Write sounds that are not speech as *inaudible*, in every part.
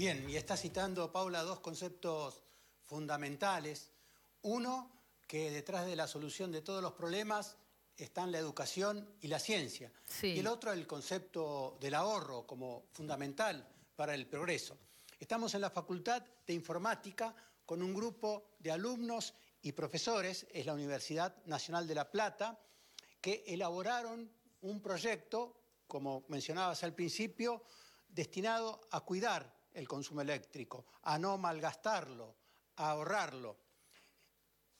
Bien, y está citando Paula dos conceptos fundamentales. Uno, que detrás de la solución de todos los problemas están la educación y la ciencia. Y el otro, el concepto del ahorro como fundamental para el progreso. Estamos en la Facultad de Informática con un grupo de alumnos y profesores, es la Universidad Nacional de La Plata, que elaboraron un proyecto, como mencionabas al principio, destinado a cuidar el consumo eléctrico, a no malgastarlo, a ahorrarlo.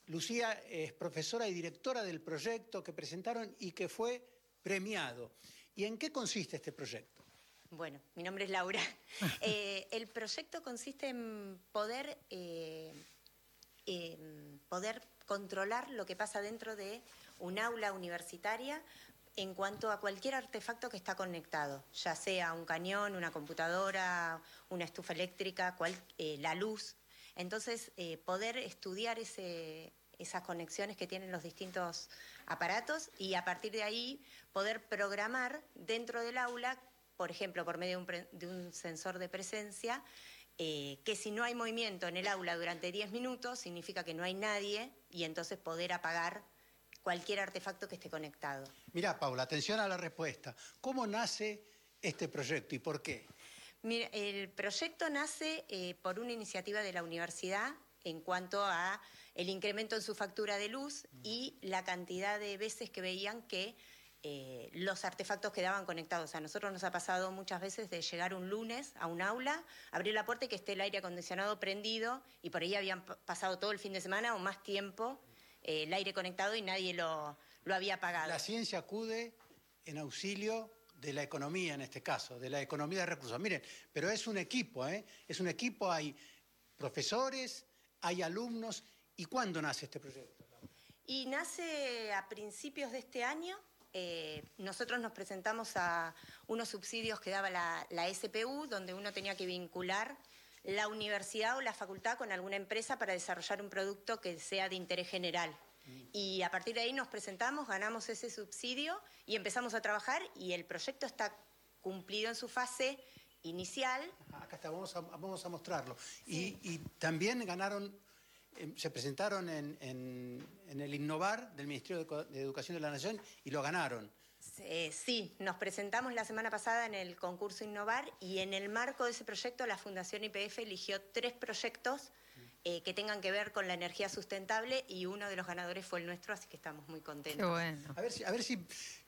Lucía es profesora y directora del proyecto que presentaron y que fue premiado. ¿Y en qué consiste este proyecto? Bueno, mi nombre es Laura. *laughs* Eh, el proyecto consiste en poder, eh, poder controlar lo que pasa dentro de un aula universitaria en cuanto a cualquier artefacto que está conectado, ya sea un cañón, una computadora, una estufa eléctrica, eh, la luz. Entonces, poder estudiar esas conexiones que tienen los distintos aparatos y a partir de ahí poder programar dentro del aula, por ejemplo, por medio de un, sensor de presencia, eh, que si no hay movimiento en el aula durante 10 minutos, significa que no hay nadie y entonces poder apagar cualquier artefacto que esté conectado. Mira, Paula, atención a la respuesta. ¿Cómo nace este proyecto y por qué? Mira, el proyecto nace eh, por una iniciativa de la universidad en cuanto a el incremento en su factura de luz y la cantidad de veces que veían que eh, los artefactos quedaban conectados. A nosotros nos ha pasado muchas veces de llegar un lunes a un aula, abrir la puerta y que esté el aire acondicionado prendido y por ahí habían pasado todo el fin de semana o más tiempo eh, el aire conectado y nadie lo, lo había apagado. La ciencia acude en auxilio de la economía en este caso, de la economía de recursos. Miren, pero es un equipo, ¿eh? Es un equipo, hay profesores, hay alumnos. ¿Y cuándo nace este proyecto? Y nace a principios de este año. Eh, nosotros nos presentamos a unos subsidios que daba la, SPU, donde uno tenía que vincular la universidad o la facultad con alguna empresa para desarrollar un producto que sea de interés general. Mm. Y a partir de ahí nos presentamos, ganamos ese subsidio y empezamos a trabajar y el proyecto está cumplido en su fase inicial. Acá está, vamos a, vamos a mostrarlo. Y, también ganaron, em, se presentaron en, en, el Innovar del Ministerio de Educación de la Nación y lo ganaron. Sí, nos presentamos la semana pasada en el concurso Innovar y en el marco de ese proyecto la Fundación IPF eligió tres proyectos eh, que tengan que ver con la energía sustentable y uno de los ganadores fue el nuestro, así que estamos muy contentos. A ver si, a ver si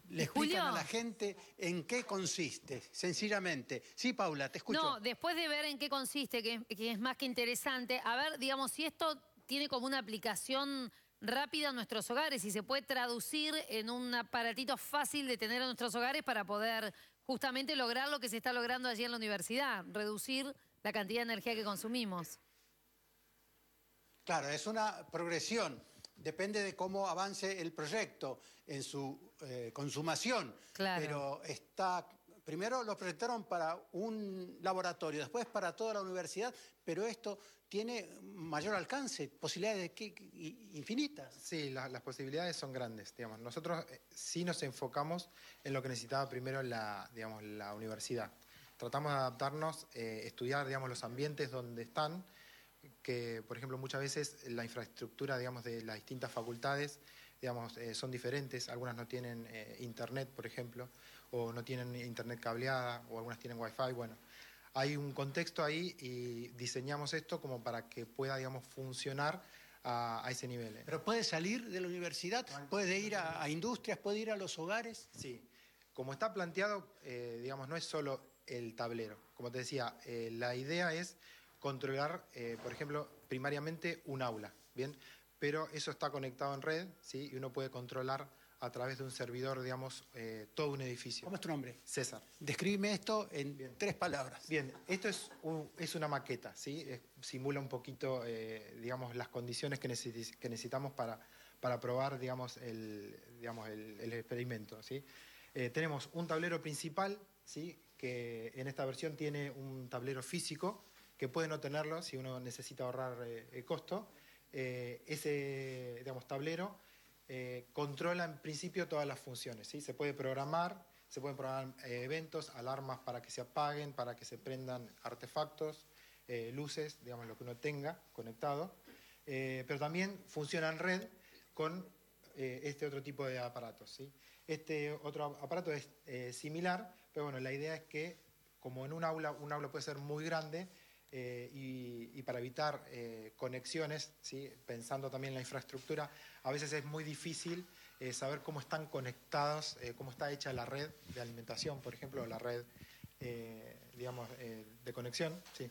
le explican a la gente en qué consiste, sencillamente. Sí, Paula, te escucho. No, después de ver en qué consiste, que, que es más que interesante, a ver, digamos, si esto tiene como una aplicación rápida en nuestros hogares y se puede traducir en un aparatito fácil de tener en nuestros hogares para poder justamente lograr lo que se está logrando allí en la universidad, reducir la cantidad de energía que consumimos. Claro, es una progresión. Depende de cómo avance el proyecto en su eh, consumación. Claro. Pero está primero lo proyectaron para un laboratorio, después para toda la universidad, pero esto tiene mayor alcance, posibilidades infinitas. Sí, las posibilidades son grandes, digamos. Nosotros eh, sí nos enfocamos en lo que necesitaba primero la, digamos, la universidad. Tratamos de adaptarnos, eh, estudiar, digamos, los ambientes donde están, que, por ejemplo, muchas veces la infraestructura, digamos, de las distintas facultades digamos, eh, son diferentes, algunas no tienen eh, internet, por ejemplo, o no tienen internet cableada, o algunas tienen wifi, bueno. Hay un contexto ahí y diseñamos esto como para que pueda, digamos, funcionar a, ese nivel. ¿eh? ¿Pero puede salir de la universidad? ¿Puede ir a, industrias? ¿Puede ir a los hogares? Sí. Como está planteado, digamos, no es solo el tablero. Como te decía, la idea es controlar, por ejemplo, primariamente un aula, ¿bien? Pero eso está conectado en red, ¿sí? Y uno puede controlar a través de un servidor, digamos, eh, todo un edificio. ¿Cómo es tu nombre? César. Descríbeme esto en tres palabras. Bien, esto es, es una maqueta, ¿sí? simula un poquito, eh, digamos, las condiciones que, necesitamos para, para probar, digamos, el, digamos, el, experimento, ¿sí? Eh, tenemos un tablero principal, ¿sí? Que en esta versión tiene un tablero físico, que puede no tenerlo si uno necesita ahorrar costo, eh, ese digamos, tablero eh, controla en principio todas las funciones. ¿sí? Se puede programar, se pueden programar eh, eventos, alarmas para que se apaguen, para que se prendan artefactos, luces, digamos, lo que uno tenga conectado, pero también funciona en red con este otro tipo de aparatos. ¿sí? Este otro aparato es similar, pero bueno, la idea es que como en un aula, un aula puede ser muy grande, eh, y, para evitar eh, conexiones, ¿sí? pensando también en la infraestructura, a veces es muy difícil eh, saber cómo están conectados, cómo está hecha la red de alimentación, por ejemplo, la red, digamos, de conexión. Sí.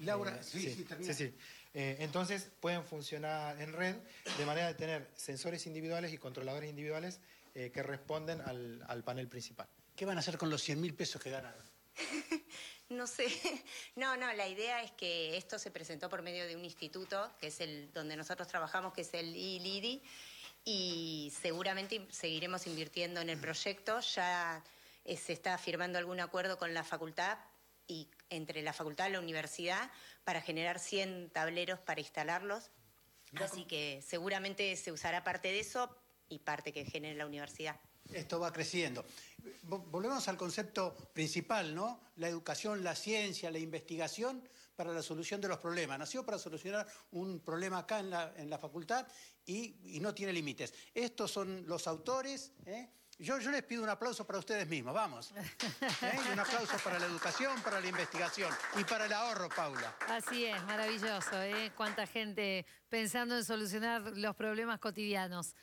Laura, sí, sí, sí, sí. entonces pueden funcionar en red de manera de tener sensores individuales y controladores individuales que responden al, al panel principal. ¿Qué van a hacer con los 100 mil pesos que ganaron? *laughs* No sé, *laughs* no, no, la idea es que esto se presentó por medio de un instituto, que es el donde nosotros trabajamos, que es el ILIDI, y seguramente seguiremos invirtiendo en el proyecto. Ya eh, se está firmando algún acuerdo con la facultad y entre la facultad y la universidad para generar 100 tableros para instalarlos. Así que seguramente se usará parte de eso y parte que genere la universidad. Esto va creciendo. Volvemos al concepto principal, ¿no? La educación, la ciencia, la investigación para la solución de los problemas. Nació para solucionar un problema acá en la, facultad y, no tiene límites. Estos son los autores. ¿eh? Yo, yo, les pido un aplauso para ustedes mismos, vamos. *laughs* ¿Eh? un aplauso para la educación, para la investigación y para el ahorro, Paula. Así es, maravilloso, ¿eh? Cuánta gente pensando en solucionar los problemas cotidianos.